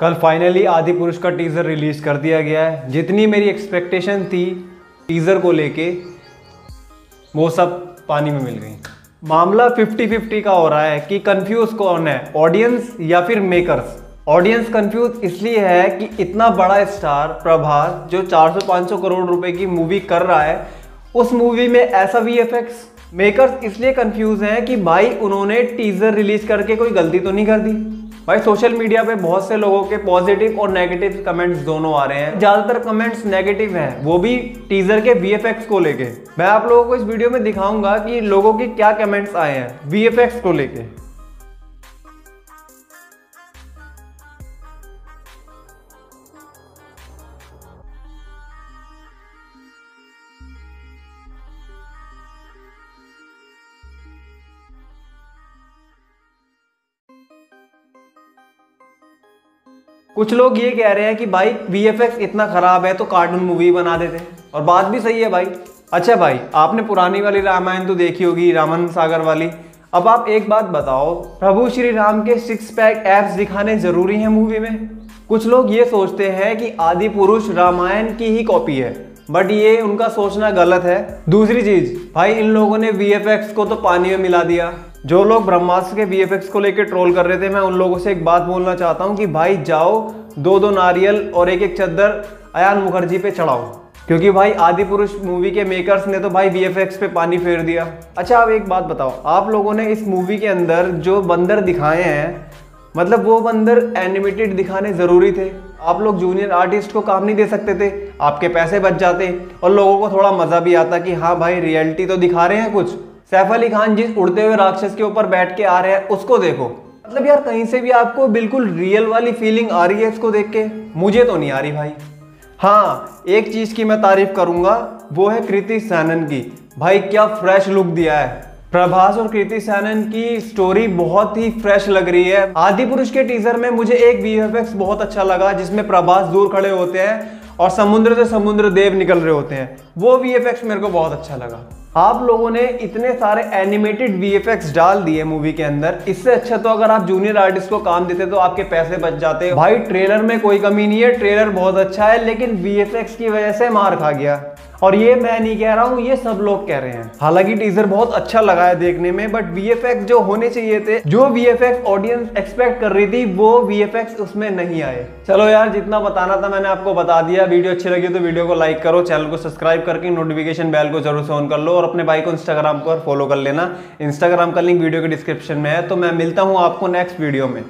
कल फाइनली आदि पुरुष का टीजर रिलीज़ कर दिया गया है। जितनी मेरी एक्सपेक्टेशन थी टीजर को लेके, वो सब पानी में मिल गई। मामला 50-50 का हो रहा है कि कंफ्यूज कौन है? ऑडियंस या फिर मेकर्स ऑडियंस कंफ्यूज इसलिए है कि इतना बड़ा स्टार प्रभास जो 400-500 करोड़ रुपए की मूवी कर रहा है, उस मूवी में ऐसा वी मेकर्स इसलिए कंफ्यूज हैं कि भाई उन्होंने टीजर रिलीज़ करके कोई गलती तो नहीं कर दी। भाई सोशल मीडिया पे बहुत से लोगों के पॉजिटिव और नेगेटिव कमेंट्स दोनों आ रहे हैं। ज़्यादातर कमेंट्स नेगेटिव हैं। वो भी टीजर के वी को लेके। मैं आप लोगों को इस वीडियो में दिखाऊँगा कि लोगों के क्या कमेंट्स आए हैं वी को लेके। कुछ लोग ये कह रहे हैं कि भाई वी इतना खराब है तो कार्टून मूवी बना देते और बात भी सही है भाई। अच्छा भाई, आपने पुरानी वाली रामायण तो देखी होगी, रामन सागर वाली। अब आप एक बात बताओ, प्रभु श्री राम के सिक्स पैक एप्स दिखाने ज़रूरी है मूवी में? कुछ लोग ये सोचते हैं कि आदि पुरुष रामायण की ही कॉपी है बट ये उनका सोचना गलत है। दूसरी चीज़, भाई इन लोगों ने वीएफएक्स को तो पानी में मिला दिया। जो लोग ब्रह्मास्त्र के वी को लेकर ट्रोल कर रहे थे, मैं उन लोगों से एक बात बोलना चाहता हूँ कि भाई जाओ, दो दो नारियल और एक एक चद्दर अयान मुखर्जी पे चढ़ाओ। क्योंकि भाई आदि पुरुष मूवी के मेकर्स ने तो भाई वी पे पानी फेर दिया। अच्छा अब एक बात बताओ, आप लोगों ने इस मूवी के अंदर जो बंदर दिखाए हैं मतलब वो बंदर एनिमेटेड दिखाने ज़रूरी थे। आप लोग जूनियर आर्टिस्ट को काम नहीं दे सकते थे, आपके पैसे बच जाते और लोगों को थोड़ा मज़ा भी आता कि हाँ भाई रियलिटी तो दिखा रहे हैं कुछ। सैफ अली खान जिस उड़ते हुए राक्षस के ऊपर बैठ के आ रहे हैं, उसको देखो। मतलब यार, कहीं से भी आपको बिल्कुल रियल वाली फीलिंग आ रही है इसको देख के? मुझे तो नहीं आ रही भाई। हाँ एक चीज़ की मैं तारीफ़ करूँगा, वो है कृति सैनन की। भाई, क्या फ्रेश लुक दिया है। प्रभास और कृति सैनन की स्टोरी बहुत ही फ्रेश लग रही है। आदि पुरुष के टीजर में मुझे एक वीएफएक्स बहुत अच्छा लगा, जिसमें प्रभास दूर खड़े होते हैं और समुद्र से समुद्र देव निकल रहे होते हैं। वो वीएफएक्स मेरे को बहुत अच्छा लगा। आप लोगों ने इतने सारे एनिमेटेड वी डाल दिए मूवी के अंदर। इससे अच्छा तो अगर आप जूनियर आर्टिस्ट को काम देते तो आपके पैसे बच जाते। भाई ट्रेलर में कोई कमी नहीं है ट्रेलर बहुत अच्छा है, लेकिन वी की वजह से मार खा गया। और ये मैं नहीं कह रहा हूँ, ये सब लोग कह रहे हैं। हालाँकि टीजर बहुत अच्छा लगा है देखने में बट वीएफएक्स जो होने चाहिए थे, जो वीएफएक्स ऑडियंस एक्सपेक्ट कर रही थी, वो वीएफएक्स उसमें नहीं आए। चलो यार, जितना बताना था मैंने आपको बता दिया। वीडियो अच्छी लगी तो वीडियो को लाइक करो चैनल को सब्सक्राइब करके नोटिफिकेशन बेल को ज़रूर से ऑन कर लो और अपने भाई को इंस्टाग्राम पर फॉलो कर लेना। इंस्टाग्राम का लिंक वीडियो के डिस्क्रिप्शन में है तो मैं मिलता हूँ आपको नेक्स्ट वीडियो में।